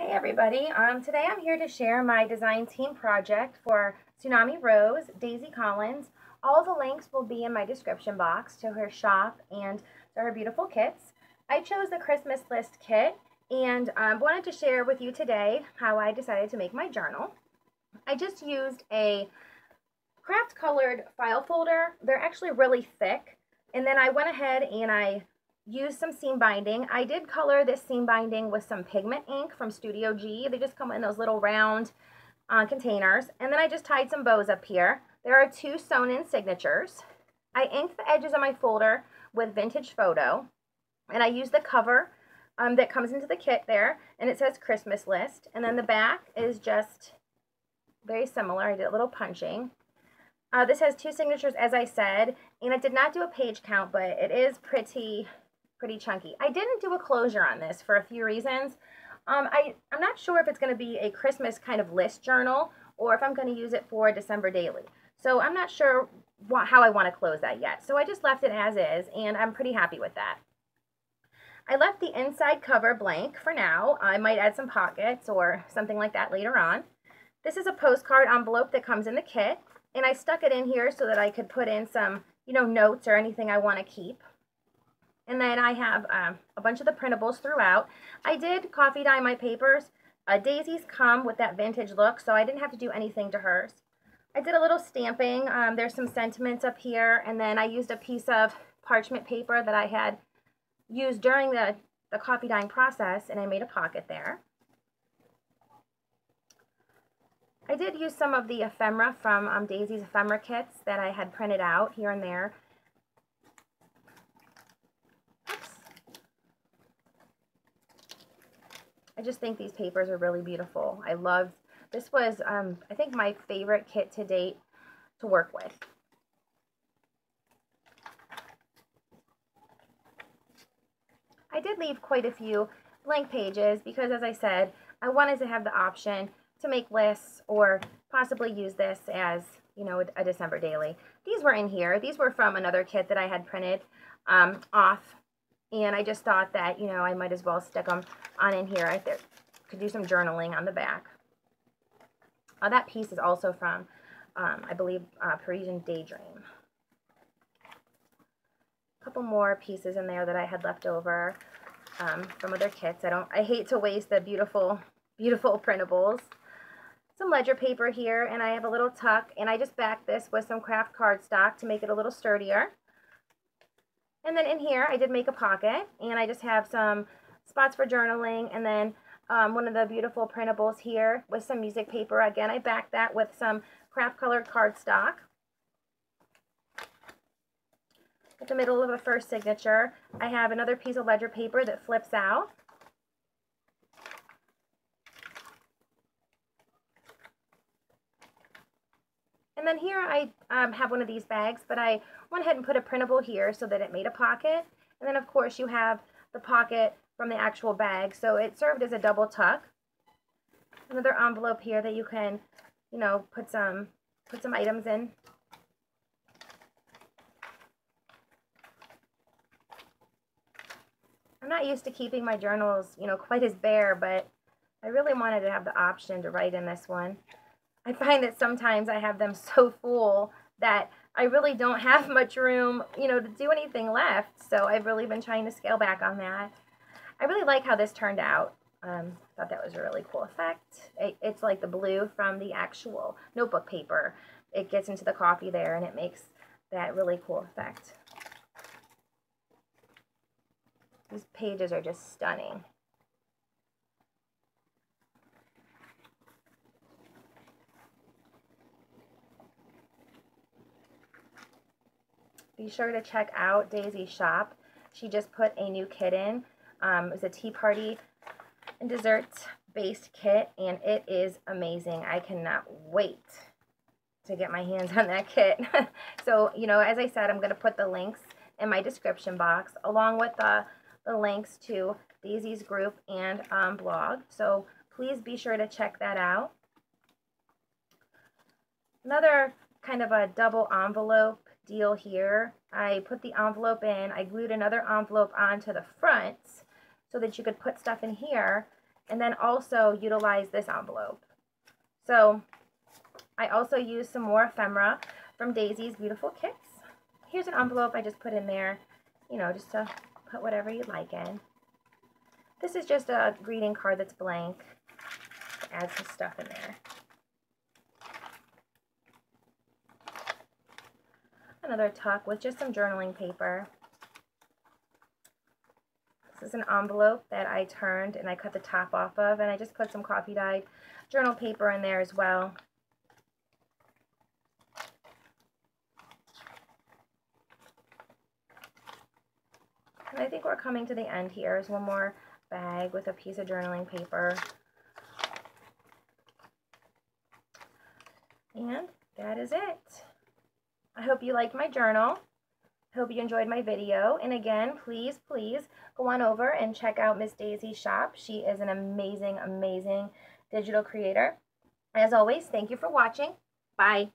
Hey everybody, um, today I'm here to share my design team project for Tsunami Rose, Daisy Collins. All the links will be in my description box to her shop and to her beautiful kits. I chose the Christmas list kit and um, wanted to share with you today how I decided to make my journal. I just used a craft colored file folder. They're actually really thick. And then I went ahead and I used some seam binding. I did color this seam binding with some pigment ink from Studio G. They just come in those little round uh, containers. And then I just tied some bows up here. There are two sewn in signatures. I inked the edges of my folder with Vintage Photo. And I used the cover um, that comes into the kit there. And it says Christmas list. And then the back is just very similar. I did a little punching. Uh, this has two signatures, as I said, and I did not do a page count, but it is pretty pretty chunky. I didn't do a closure on this for a few reasons. Um, I, I'm not sure if it's going to be a Christmas kind of list journal or if I'm going to use it for December daily. So I'm not sure what, how I want to close that yet. So I just left it as is and I'm pretty happy with that. I left the inside cover blank for now. I might add some pockets or something like that later on. This is a postcard envelope that comes in the kit and I stuck it in here so that I could put in some, you know, notes or anything I want to keep. And then I have um, a bunch of the printables throughout. I did coffee dye my papers. Uh, Daisy's come with that vintage look, so I didn't have to do anything to hers. I did a little stamping. Um, there's some sentiments up here, and then I used a piece of parchment paper that I had used during the, the coffee dyeing process, and I made a pocket there. I did use some of the ephemera from um, Daisy's ephemera kits that I had printed out here and there. I just think these papers are really beautiful. I love, this was, um, I think, my favorite kit to date to work with. I did leave quite a few blank pages because, as I said, I wanted to have the option to make lists or possibly use this as, you know, a December daily. These were in here. These were from another kit that I had printed um, off and I just thought that, you know, I might as well stick them on in here. I could do some journaling on the back. Uh, that piece is also from, um, I believe, uh, Parisian Daydream. A couple more pieces in there that I had left over um, from other kits. I don't. I hate to waste the beautiful, beautiful printables. Some ledger paper here, and I have a little tuck, and I just backed this with some craft cardstock to make it a little sturdier. And then in here, I did make a pocket, and I just have some spots for journaling, and then um, one of the beautiful printables here with some music paper. Again, I backed that with some craft colored cardstock. At the middle of the first signature, I have another piece of ledger paper that flips out. And then here I um, have one of these bags, but I went ahead and put a printable here so that it made a pocket. And then of course you have the pocket from the actual bag. So it served as a double tuck. Another envelope here that you can, you know, put some put some items in. I'm not used to keeping my journals, you know, quite as bare, but I really wanted to have the option to write in this one. I find that sometimes I have them so full that I really don't have much room, you know, to do anything left. So I've really been trying to scale back on that. I really like how this turned out. Um, thought that was a really cool effect. It, it's like the blue from the actual notebook paper. It gets into the coffee there and it makes that really cool effect. These pages are just stunning. Be sure to check out Daisy's shop. She just put a new kit in. Um, it was a tea party and desserts based kit, and it is amazing. I cannot wait to get my hands on that kit. so, you know, as I said, I'm going to put the links in my description box along with the, the links to Daisy's group and um, blog. So please be sure to check that out. Another kind of a double envelope deal here. I put the envelope in, I glued another envelope onto the front so that you could put stuff in here. and then also utilize this envelope. So I also used some more ephemera from Daisy's Beautiful Kits. Here's an envelope I just put in there, you know, just to put whatever you'd like in. This is just a greeting card that's blank. Add some stuff in there. Another tuck with just some journaling paper. This is an envelope that I turned and I cut the top off of and I just put some coffee dyed journal paper in there as well. And I think we're coming to the end here. Here's one more bag with a piece of journaling paper. And that is it. I hope you liked my journal. Hope you enjoyed my video. And again, please, please go on over and check out Miss Daisy's shop. She is an amazing, amazing digital creator. As always, thank you for watching. Bye.